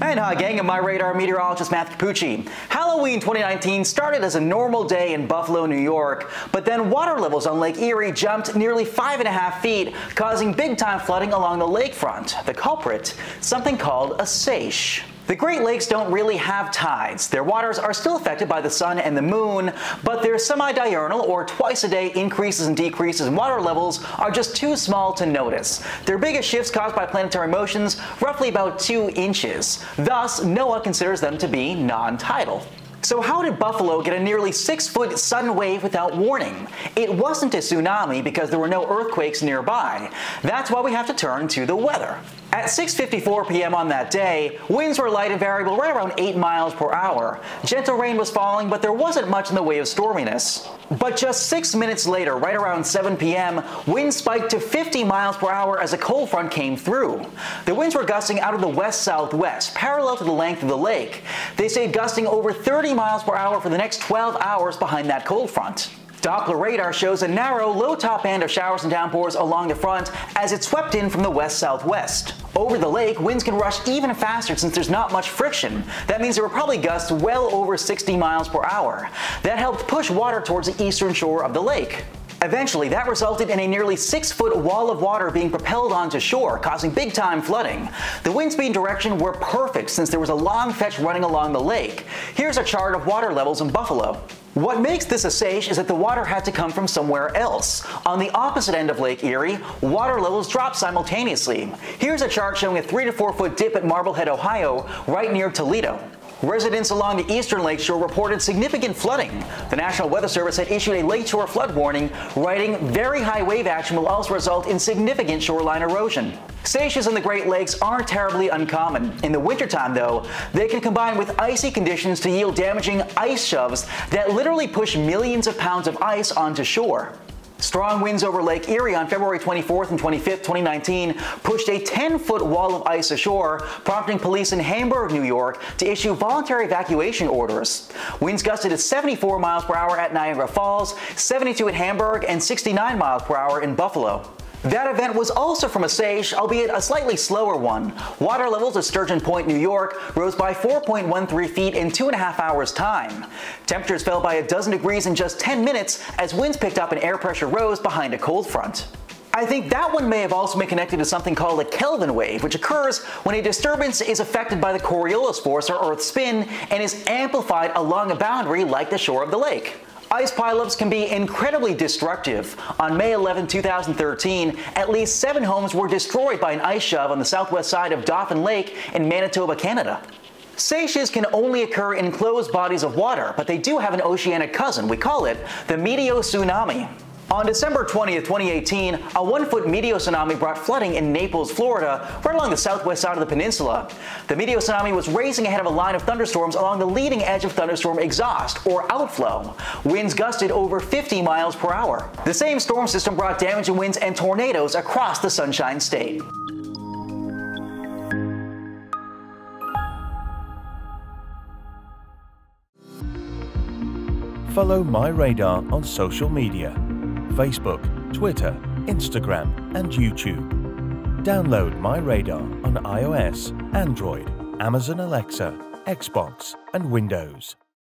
And hi gang, I'm my radar meteorologist Matthew Cappucci. Halloween 2019 started as a normal day in Buffalo, New York, but then water levels on Lake Erie jumped nearly five and a half feet, causing big time flooding along the lakefront. The culprit, something called a seiche. The Great Lakes don't really have tides. Their waters are still affected by the sun and the moon, but their semi-diurnal or twice-a-day increases and decreases in water levels are just too small to notice. Their biggest shifts caused by planetary motions, roughly about 2 inches. Thus, NOAA considers them to be non-tidal. So how did Buffalo get a nearly six foot sudden wave without warning? It wasn't a tsunami because there were no earthquakes nearby. That's why we have to turn to the weather. At 6.54 p.m. on that day, winds were light and variable right around 8 miles per hour. Gentle rain was falling, but there wasn't much in the way of storminess. But just six minutes later, right around 7 p.m., winds spiked to 50 miles per hour as a cold front came through. The winds were gusting out of the west-southwest, parallel to the length of the lake. They stayed gusting over 30 miles per hour for the next 12 hours behind that cold front. Doppler radar shows a narrow, low top band of showers and downpours along the front as it swept in from the west-southwest. Over the lake, winds can rush even faster since there's not much friction. That means there were probably gusts well over 60 miles per hour. That helped push water towards the eastern shore of the lake. Eventually, that resulted in a nearly six foot wall of water being propelled onto shore, causing big time flooding. The wind speed and direction were perfect since there was a long fetch running along the lake. Here's a chart of water levels in Buffalo. What makes this a seiche is that the water had to come from somewhere else. On the opposite end of Lake Erie, water levels dropped simultaneously. Here's a chart showing a 3 to 4 foot dip at Marblehead, Ohio, right near Toledo. Residents along the eastern lakeshore reported significant flooding. The National Weather Service had issued a lakeshore flood warning, writing very high wave action will also result in significant shoreline erosion. Seiches in the Great Lakes aren't terribly uncommon. In the wintertime, though, they can combine with icy conditions to yield damaging ice shoves that literally push millions of pounds of ice onto shore. Strong winds over Lake Erie on February 24th and 25th, 2019 pushed a 10-foot wall of ice ashore, prompting police in Hamburg, New York to issue voluntary evacuation orders. Winds gusted at 74 miles per hour at Niagara Falls, 72 at Hamburg, and 69 miles per hour in Buffalo. That event was also from a seiche, albeit a slightly slower one. Water levels at Sturgeon Point, New York rose by 4.13 feet in two and a half hours time. Temperatures fell by a dozen degrees in just 10 minutes as winds picked up and air pressure rose behind a cold front. I think that one may have also been connected to something called a Kelvin wave, which occurs when a disturbance is affected by the Coriolis force or Earth's spin and is amplified along a boundary like the shore of the lake. Ice pileups can be incredibly destructive. On May 11, 2013, at least seven homes were destroyed by an ice shove on the southwest side of Dauphin Lake in Manitoba, Canada. Seiches can only occur in closed bodies of water, but they do have an oceanic cousin. We call it the Meteo tsunami. On December 20, 2018, a one-foot meteo tsunami brought flooding in Naples, Florida, right along the southwest side of the peninsula. The meteo tsunami was racing ahead of a line of thunderstorms along the leading edge of thunderstorm exhaust, or outflow. Winds gusted over 50 miles per hour. The same storm system brought damaging winds and tornadoes across the Sunshine State. Follow My Radar on social media Facebook, Twitter, Instagram, and YouTube. Download My Radar on iOS, Android, Amazon Alexa, Xbox, and Windows.